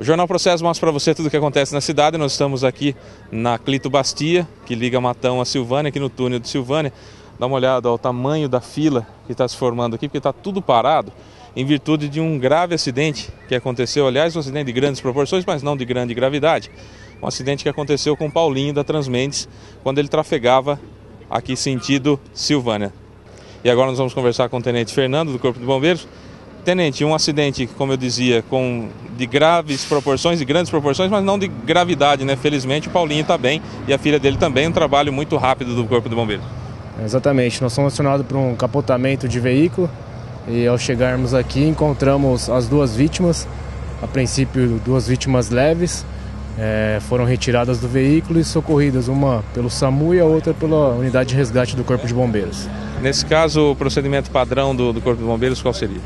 O Jornal Processo mostra para você tudo o que acontece na cidade. Nós estamos aqui na Clito Bastia, que liga Matão a Silvânia, aqui no túnel de Silvânia. Dá uma olhada ao tamanho da fila que está se formando aqui, porque está tudo parado em virtude de um grave acidente que aconteceu, aliás, um acidente de grandes proporções, mas não de grande gravidade. Um acidente que aconteceu com o Paulinho da Transmendes, quando ele trafegava aqui sentido Silvânia. E agora nós vamos conversar com o Tenente Fernando, do Corpo de Bombeiros, Tenente, um acidente, como eu dizia, com de graves proporções, de grandes proporções, mas não de gravidade, né? Felizmente o Paulinho está bem e a filha dele também, um trabalho muito rápido do Corpo de Bombeiros. Exatamente, nós fomos acionados por um capotamento de veículo e ao chegarmos aqui encontramos as duas vítimas, a princípio duas vítimas leves, é, foram retiradas do veículo e socorridas, uma pelo SAMU e a outra pela unidade de resgate do Corpo de Bombeiros. Nesse caso, o procedimento padrão do, do Corpo de Bombeiros qual seria?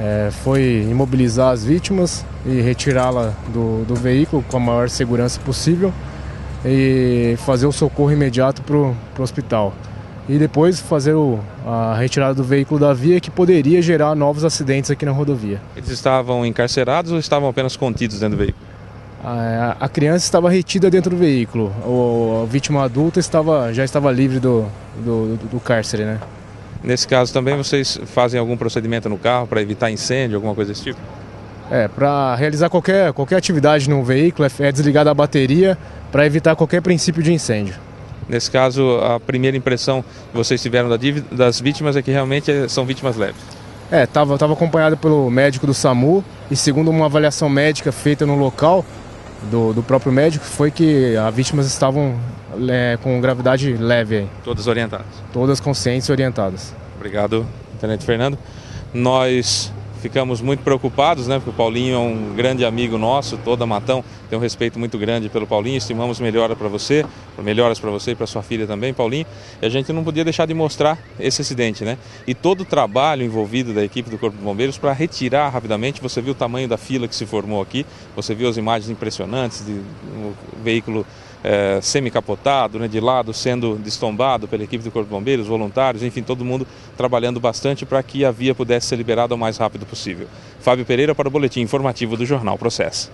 É, foi imobilizar as vítimas e retirá-la do, do veículo com a maior segurança possível e fazer o socorro imediato para o hospital. E depois fazer o, a retirada do veículo da via que poderia gerar novos acidentes aqui na rodovia. Eles estavam encarcerados ou estavam apenas contidos dentro do veículo? A, a criança estava retida dentro do veículo. O, a vítima adulta estava, já estava livre do, do, do, cárcere, né? Nesse caso também vocês fazem algum procedimento no carro para evitar incêndio, alguma coisa desse tipo? É, para realizar qualquer, qualquer atividade no veículo é, é desligada a bateria para evitar qualquer princípio de incêndio. Nesse caso, a primeira impressão que vocês tiveram das vítimas é que realmente são vítimas leves. É, estava tava acompanhado pelo médico do SAMU e segundo uma avaliação médica feita no local do, do próprio médico, foi que as vítimas estavam é, com gravidade leve. Todas orientadas? Todas conscientes e orientadas. Obrigado, Tenente Fernando. Nós ficamos muito preocupados, né? Porque o Paulinho é um grande amigo nosso, toda Matão tem um respeito muito grande pelo Paulinho, estimamos melhoras para você, melhoras para você e para sua filha também, Paulinho. E a gente não podia deixar de mostrar esse acidente, né? E todo o trabalho envolvido da equipe do Corpo de Bombeiros para retirar rapidamente, você viu o tamanho da fila que se formou aqui, você viu as imagens impressionantes de um veículo é, semi-capotado, né, de lado sendo destombado pela equipe do Corpo de Bombeiros, voluntários, enfim, todo mundo trabalhando bastante para que a via pudesse ser liberada o mais rápido possível. Fábio Pereira para o Boletim Informativo do Jornal Processo.